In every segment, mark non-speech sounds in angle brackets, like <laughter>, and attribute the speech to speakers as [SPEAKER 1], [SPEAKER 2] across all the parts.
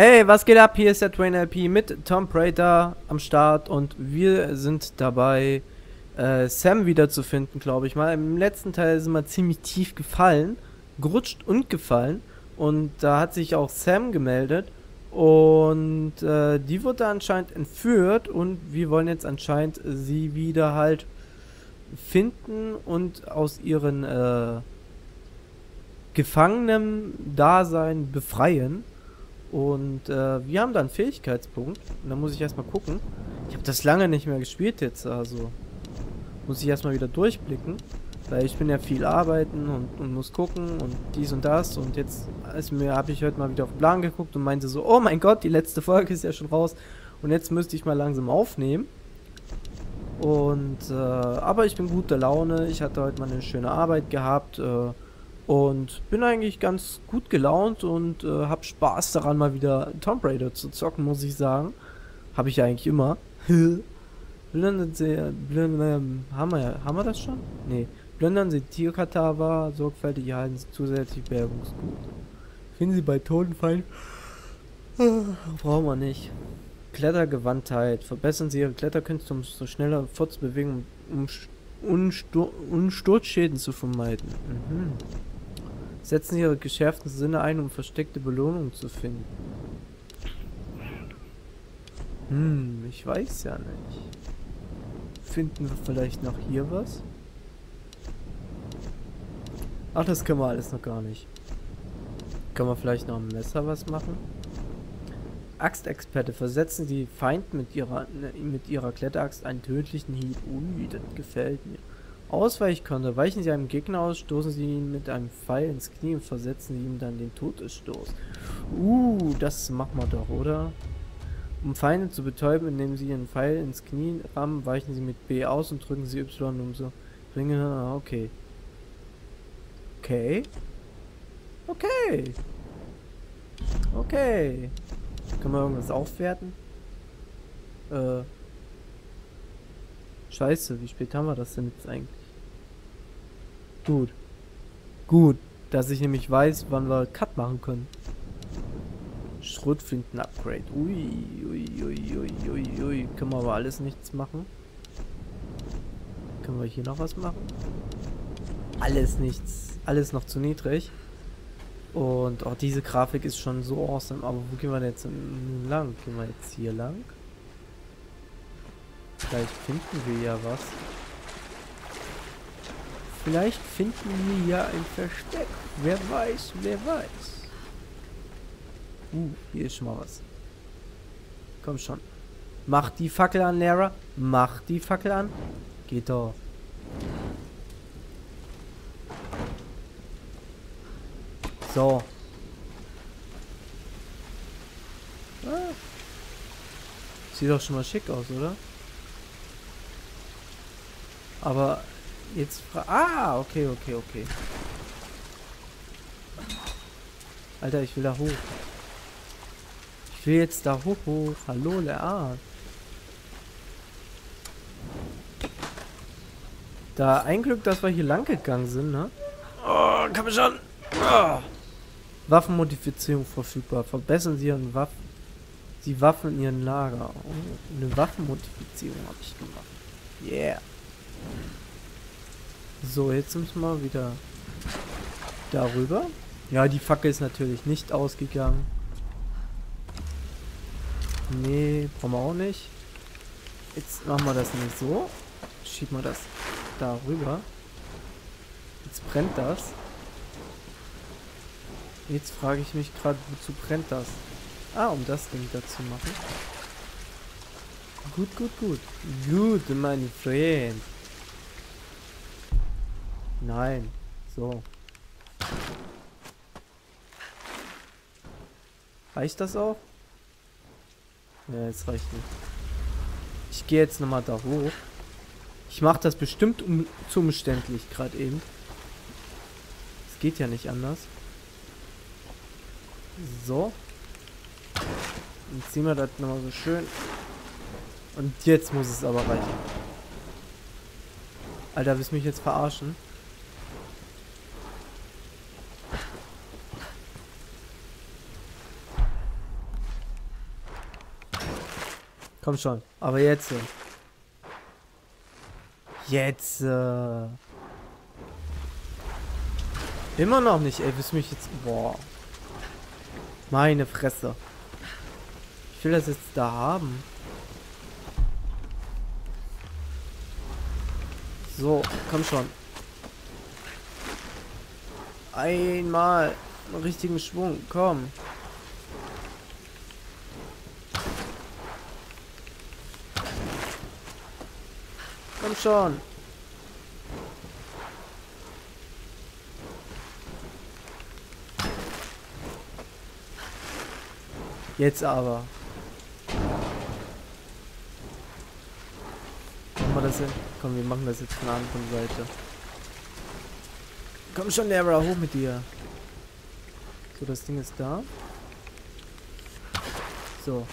[SPEAKER 1] Hey, was geht ab? Hier ist der Train LP mit Tom Prater am Start und wir sind dabei, äh, Sam wiederzufinden, glaube ich mal. Im letzten Teil sind wir ziemlich tief gefallen, gerutscht und gefallen und da hat sich auch Sam gemeldet und äh, die wurde anscheinend entführt und wir wollen jetzt anscheinend sie wieder halt finden und aus ihren äh, Gefangenen-Dasein befreien. Und äh, wir haben da einen Fähigkeitspunkt. Und da muss ich erstmal gucken. Ich habe das lange nicht mehr gespielt jetzt, also muss ich erstmal wieder durchblicken. Weil ich bin ja viel arbeiten und, und muss gucken und dies und das. Und jetzt habe ich heute mal wieder auf den Plan geguckt und meinte so, oh mein Gott, die letzte Folge ist ja schon raus. Und jetzt müsste ich mal langsam aufnehmen. Und, äh, aber ich bin guter Laune. Ich hatte heute mal eine schöne Arbeit gehabt. Äh, und bin eigentlich ganz gut gelaunt und äh, habe Spaß daran, mal wieder Tomb Raider zu zocken, muss ich sagen. Habe ich ja eigentlich immer. <laughs> Blendern Sie, blendern, haben wir, haben wir das schon? Nee. Blendern Sie Tierkadaver, sorgfältig erhalten Sie zusätzlich Bergungsgut. Finden Sie bei Totenfeind. <sighs> Brauchen wir nicht. Klettergewandtheit. Verbessern Sie Ihre Kletterkünste, um so schneller fortzubewegen, um Unstur Unsturzschäden zu vermeiden. Mhm. Setzen Ihre geschärften Sinne ein, um versteckte Belohnungen zu finden. Hm, ich weiß ja nicht. Finden wir vielleicht noch hier was? Ach, das können wir alles noch gar nicht. Können wir vielleicht noch am Messer was machen? Axtexperte, versetzen Sie Feind mit ihrer, ne, mit ihrer Kletteraxt einen tödlichen Hieb. Ui, das gefällt mir. Ausweichkonter. Weichen Sie einem Gegner aus, stoßen Sie ihn mit einem Pfeil ins Knie und versetzen Sie ihm dann den Todesstoß. Uh, das machen wir doch, oder? Um Feinde zu betäuben, indem Sie Ihren Pfeil ins Knie rammen, weichen Sie mit B aus und drücken Sie Y um so. Bringen, ah, okay. Okay. Okay. Okay. Können wir irgendwas aufwerten? Äh. Scheiße, wie spät haben wir das denn jetzt eigentlich? Gut. Gut, dass ich nämlich weiß, wann wir Cut machen können. Schrotflinten-Upgrade. Ui, ui, ui, ui, ui, ui. Können wir aber alles nichts machen. Können wir hier noch was machen? Alles nichts. Alles noch zu niedrig. Und auch oh, diese Grafik ist schon so awesome. Aber wo gehen wir denn jetzt lang? Gehen wir jetzt hier lang? Vielleicht finden wir ja was. Vielleicht finden wir ja ein Versteck. Wer weiß, wer weiß. Uh, hier ist schon mal was. Komm schon. Mach die Fackel an, Lara. Mach die Fackel an. Geht doch. So. Ah. Sieht doch schon mal schick aus, oder? Aber Jetzt fra Ah, okay, okay, okay. Alter, ich will da hoch. Ich will jetzt da hoch, hoch. Hallo, Leart. Da ein Glück, dass wir hier lang gegangen sind, ne? Oh, komm schon. Oh. Waffenmodifizierung verfügbar. Verbessern Sie Ihren Waffen. Die Waffen in Ihren Lager. Oh, eine Waffenmodifizierung habe ich gemacht. Yeah. So, jetzt müssen wir wieder darüber. Ja, die Fackel ist natürlich nicht ausgegangen. Nee, brauchen wir auch nicht. Jetzt machen wir das nicht so. Schieben wir das darüber. Jetzt brennt das. Jetzt frage ich mich gerade, wozu brennt das? Ah, um das Ding da zu machen. Gut, gut, gut. Gut, mein Freund. Nein. So. Reicht das auch? Ja, es reicht nicht. Ich gehe jetzt nochmal da hoch. Ich mache das bestimmt um, zu umständlich gerade eben. Es geht ja nicht anders. So. Dann ziehen wir das nochmal so schön. Und jetzt muss es aber reichen. Alter, willst du mich jetzt verarschen? Komm schon. Aber jetzt. Jetzt. Äh. Immer noch nicht, ey. Willst mich jetzt... Boah. Meine Fresse. Ich will das jetzt da haben. So, komm schon. Einmal richtigen Schwung, komm. Komm schon. Jetzt aber. Machen wir das hin? Komm, wir machen das jetzt von der anderen Seite. Komm schon, Lara, hoch mit dir. So, das Ding ist da. So.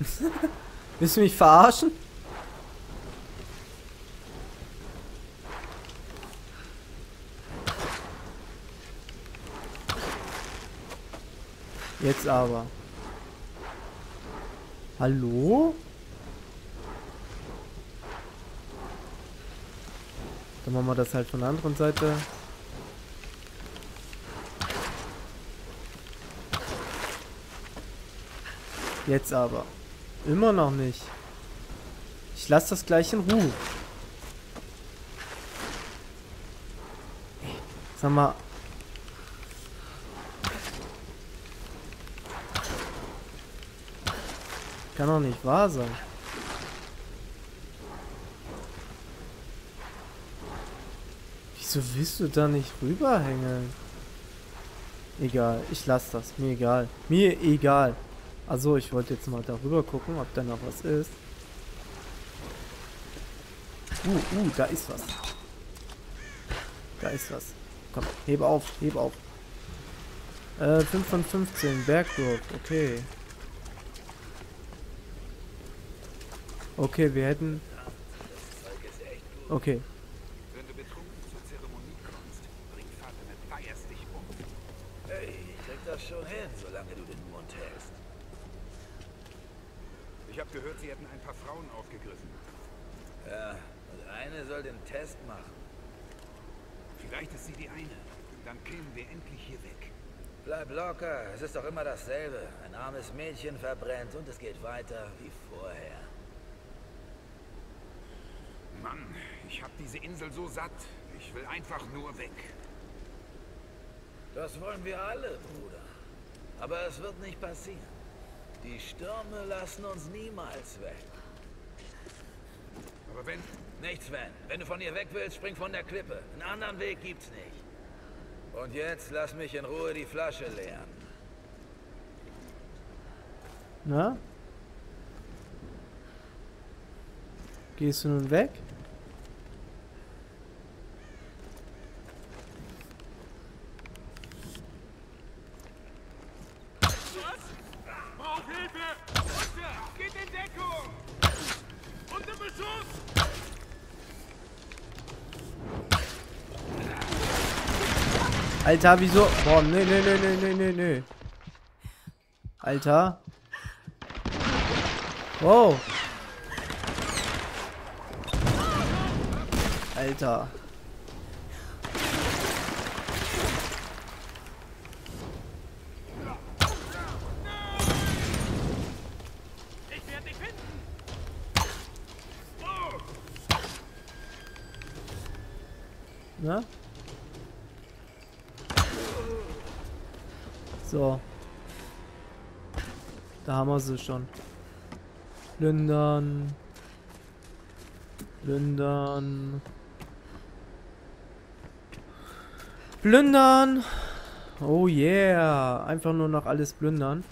[SPEAKER 1] <laughs> Willst du mich verarschen? Jetzt aber. Hallo? Dann machen wir das halt von der anderen Seite. Jetzt aber. Immer noch nicht. Ich lasse das gleich in Ruhe. Sag mal. Kann doch nicht wahr sein. Wieso willst du da nicht rüberhängen? Egal, ich lasse das. Mir egal. Mir egal. Also, ich wollte jetzt mal darüber gucken, ob da noch was ist. Uh, uh, da ist was. Da ist was. Komm, heb auf, heb auf. Äh, 5 von 15, Bergdorf, okay. Okay, wir hätten... Okay.
[SPEAKER 2] Hey, ich krieg das schon hin, solange du den Mund hältst.
[SPEAKER 3] Ich habe gehört, sie hätten ein paar Frauen aufgegriffen.
[SPEAKER 2] Ja, und eine soll den Test machen.
[SPEAKER 3] Vielleicht ist sie die eine. Dann kämen wir endlich hier weg.
[SPEAKER 2] Bleib locker, es ist doch immer dasselbe. Ein armes Mädchen verbrennt und es geht weiter wie vorher.
[SPEAKER 3] Mann, ich hab diese Insel so satt. Ich will einfach nur weg.
[SPEAKER 2] Das wollen wir alle, Bruder. Aber es wird nicht passieren. Die Stürme lassen uns niemals weg.
[SPEAKER 3] Aber wenn...
[SPEAKER 2] Nichts, Sven. Wenn du von ihr weg willst, spring von der Klippe. Einen anderen Weg gibt's nicht. Und jetzt lass mich in Ruhe die Flasche leeren.
[SPEAKER 1] Na? Gehst du nun weg? Alter, wieso? Boah, nö, nö, nö, nö, nö, nö, nö. Alter. Wow. Alter. Na? So. Da haben wir sie schon. Plündern. Plündern. Plündern. Oh yeah. Einfach nur noch alles plündern.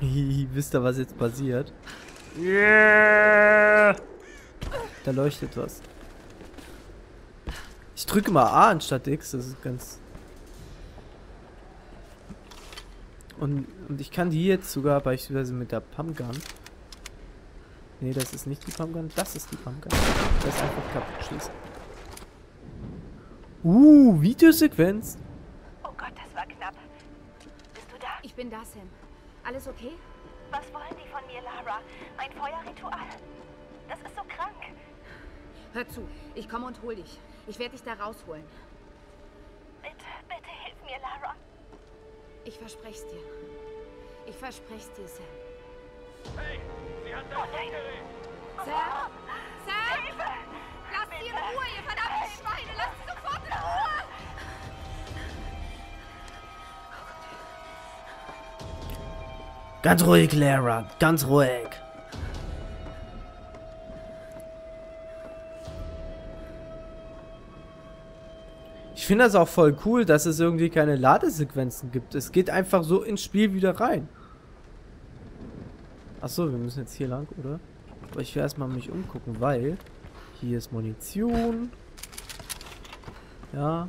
[SPEAKER 1] <laughs> Wisst ihr, was jetzt passiert? Yeah. Da leuchtet was. Ich drücke mal A anstatt X, das ist ganz... Und, und ich kann die jetzt sogar beispielsweise mit der Pumpgun... Ne, das ist nicht die Pumpgun, das ist die Pumpgun. Das einfach kaputt schießen. Uh, Videosequenz.
[SPEAKER 4] Oh Gott, das war knapp. Bist du da?
[SPEAKER 5] Ich bin da, Sam. Alles okay?
[SPEAKER 4] Was wollen die von mir, Lara? Ein Feuerritual? Das ist so krank.
[SPEAKER 5] Hör zu, ich komme und hol dich. Ich werde dich da rausholen.
[SPEAKER 4] Bitte, bitte hilf mir, Lara.
[SPEAKER 5] Ich verspreche es dir. Ich verspreche es dir, Sam.
[SPEAKER 3] Hey, sie hat das
[SPEAKER 4] Oh.
[SPEAKER 5] Sam? Sam? Lass sie in Ruhe, ihr
[SPEAKER 1] Ganz ruhig, Lara. Ganz ruhig. Ich finde das auch voll cool, dass es irgendwie keine Ladesequenzen gibt. Es geht einfach so ins Spiel wieder rein. Achso, wir müssen jetzt hier lang, oder? Aber ich will erstmal mich umgucken, weil hier ist Munition. Ja.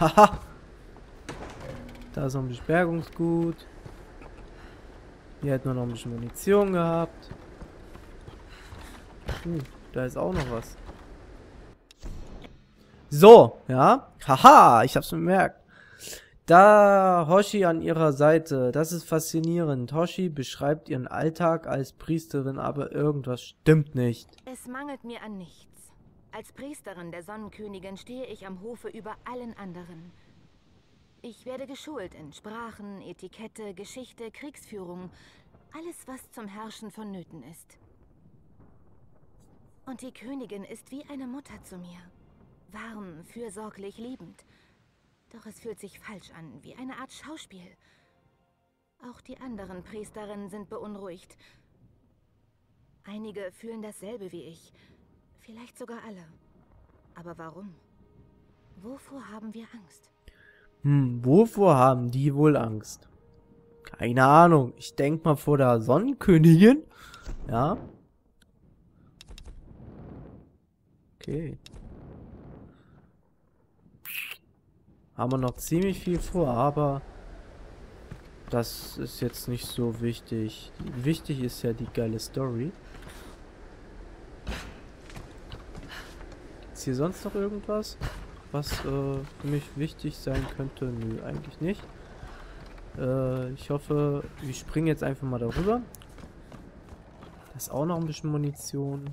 [SPEAKER 1] Haha. Da ist noch ein bisschen Bergungsgut. Hier hätten wir noch ein bisschen Munition gehabt. Uh, da ist auch noch was. So, ja. Haha, ich hab's bemerkt. Da Hoshi an ihrer Seite. Das ist faszinierend. Hoshi beschreibt ihren Alltag als Priesterin, aber irgendwas stimmt nicht.
[SPEAKER 4] Es mangelt mir an nichts. Als Priesterin der Sonnenkönigin stehe ich am Hofe über allen anderen. Ich werde geschult in Sprachen, Etikette, Geschichte, Kriegsführung. Alles, was zum Herrschen vonnöten ist. Und die Königin ist wie eine Mutter zu mir. Warm, fürsorglich, liebend. Doch es fühlt sich falsch an, wie eine Art Schauspiel. Auch die anderen Priesterinnen sind beunruhigt. Einige fühlen dasselbe wie ich. Vielleicht sogar alle. Aber warum? Wovor haben wir Angst?
[SPEAKER 1] Hm, wovor haben die wohl Angst? Keine Ahnung. Ich denk mal vor der Sonnenkönigin. Ja. Okay. Haben wir noch ziemlich viel vor, aber das ist jetzt nicht so wichtig. Wichtig ist ja die geile Story. Ist hier sonst noch irgendwas, was äh, für mich wichtig sein könnte? Nö, eigentlich nicht. Äh, ich hoffe, wir springen jetzt einfach mal darüber. Da ist auch noch ein bisschen Munition.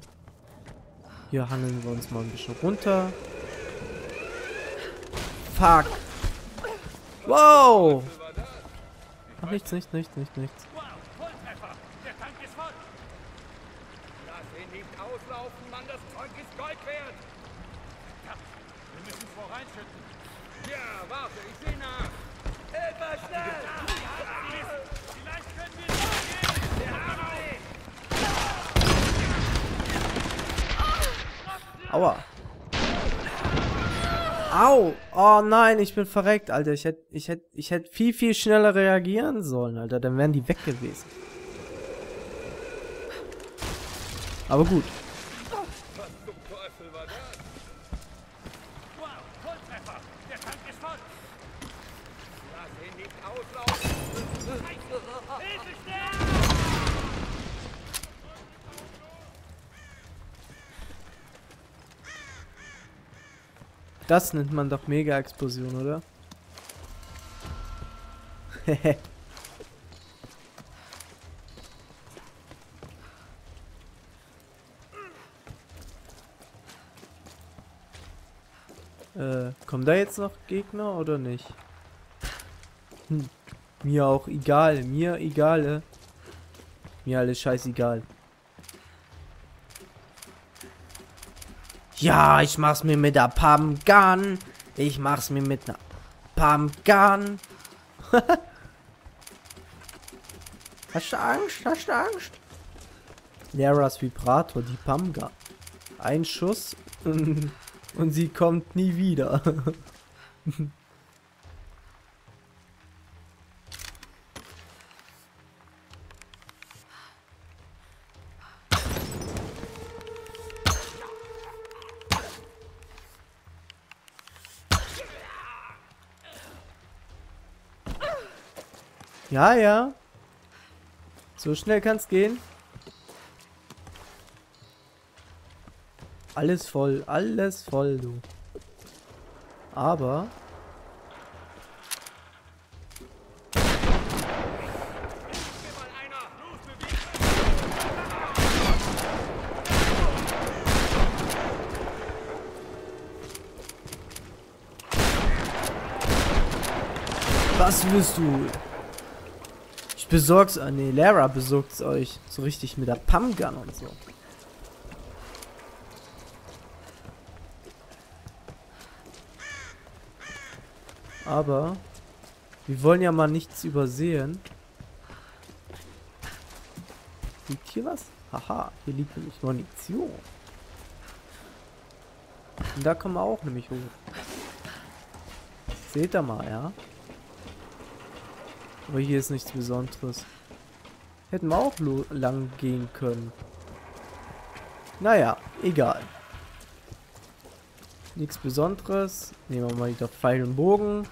[SPEAKER 1] Hier hangeln wir uns mal ein bisschen runter. Fuck. Wow. Ach, nichts, nichts, nichts, nichts, nichts.
[SPEAKER 3] Wow, Volltreffer! Der Tank ist voll!
[SPEAKER 2] Lass ihn nicht auslaufen, Mann, das Zeug ist Gold wert.
[SPEAKER 3] Verdammt, wir müssen es voreinschütten.
[SPEAKER 2] Ja, warte, ich seh nach. Hilfe, schnell!
[SPEAKER 3] Vielleicht können wir es gehen!
[SPEAKER 2] Wir haben sie!
[SPEAKER 1] Aua. Au. Oh nein, ich bin verreckt, Alter. Ich hätte ich hätte ich hätte viel viel schneller reagieren sollen, Alter. Dann wären die weg gewesen. Aber gut.
[SPEAKER 2] Was zum Teufel war das?
[SPEAKER 3] Wow, Volltreffer! Der Tank ist voll!
[SPEAKER 2] Lass ihn nicht auslaufen.
[SPEAKER 3] Hilfe, schnell!
[SPEAKER 1] Das nennt man doch Mega-Explosion, oder? <laughs> äh, kommen da jetzt noch Gegner oder nicht? Hm. Mir auch egal, mir egal, äh. Mir alles scheißegal. Ja, ich mach's mir mit der Pumpgun. Ich mach's mir mit einer Pumpgun. <laughs> Hast du Angst? Hast du Angst? Laras Vibrator, die Pumpgun. Ein Schuss und sie kommt nie wieder. <laughs> Ja, ja. So schnell kann's gehen. Alles voll, alles voll, du. Aber... Was willst du? Ich besorg's. Ah, nee, Lara besorgt's euch. So richtig mit der Pumpgun und so. Aber wir wollen ja mal nichts übersehen. Liegt hier was? Haha, hier liegt nämlich Munition. Und da kommen wir auch nämlich hoch. Seht ihr mal, ja? Aber hier ist nichts Besonderes. Hätten wir auch lang gehen können. Naja, egal. Nichts Besonderes. Nehmen wir mal wieder Pfeil und Bogen.